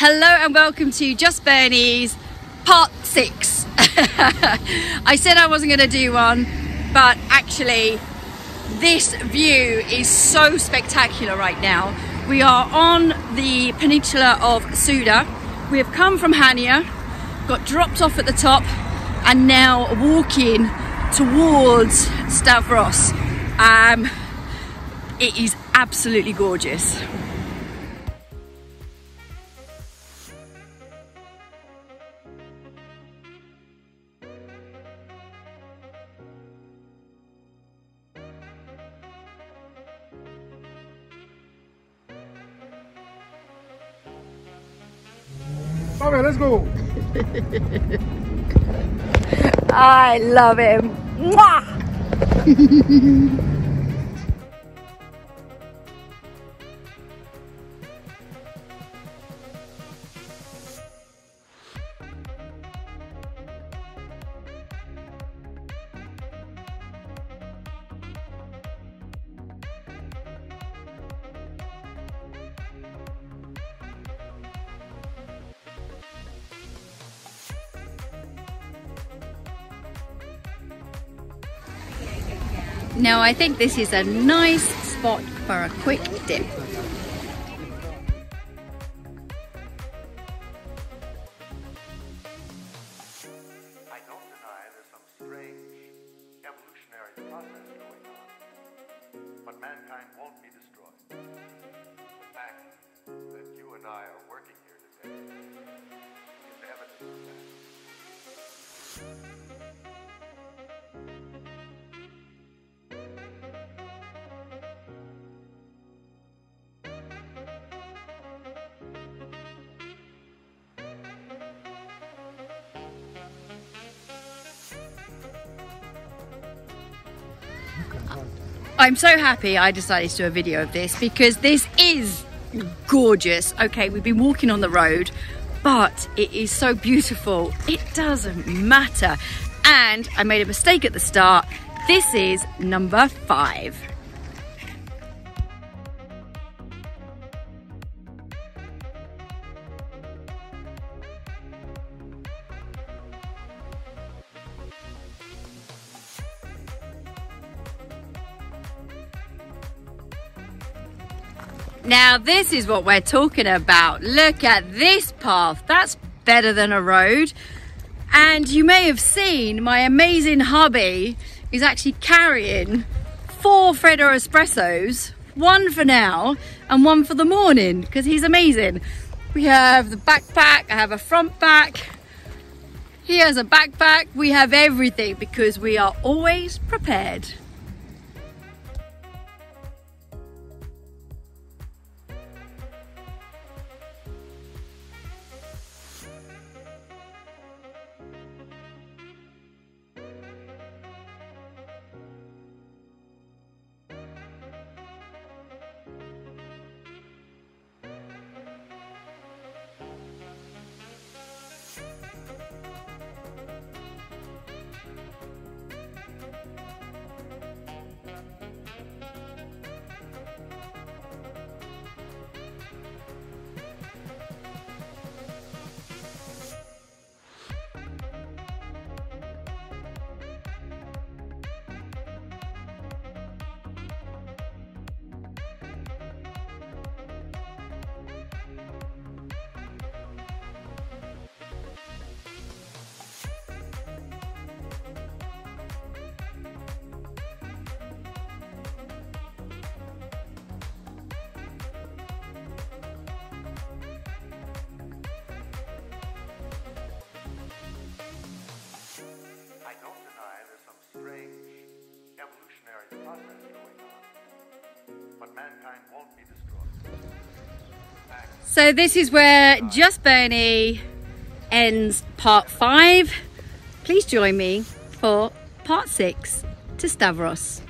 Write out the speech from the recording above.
Hello and welcome to Just Birnie's part six. I said I wasn't going to do one, but actually, this view is so spectacular right now. We are on the peninsula of Suda. We have come from Chania, got dropped off at the top, and now walking towards Stavros. Um, it is absolutely gorgeous. Okay, let's go. I love him. Mwah! Now I think this is a nice spot for a quick dip. I don't deny there's some I'm so happy I decided to do a video of this because this is gorgeous. Okay, we've been walking on the road, but it is so beautiful. It doesn't matter. And I made a mistake at the start. This is number five. Now this is what we're talking about. Look at this path. That's better than a road. And you may have seen my amazing hubby is actually carrying four Freddo Espressos, one for now and one for the morning because he's amazing. We have the backpack, I have a front pack. He has a backpack. We have everything because we are always prepared. So this is where Just Birnie ends part five. Please join me for part six to Stavros.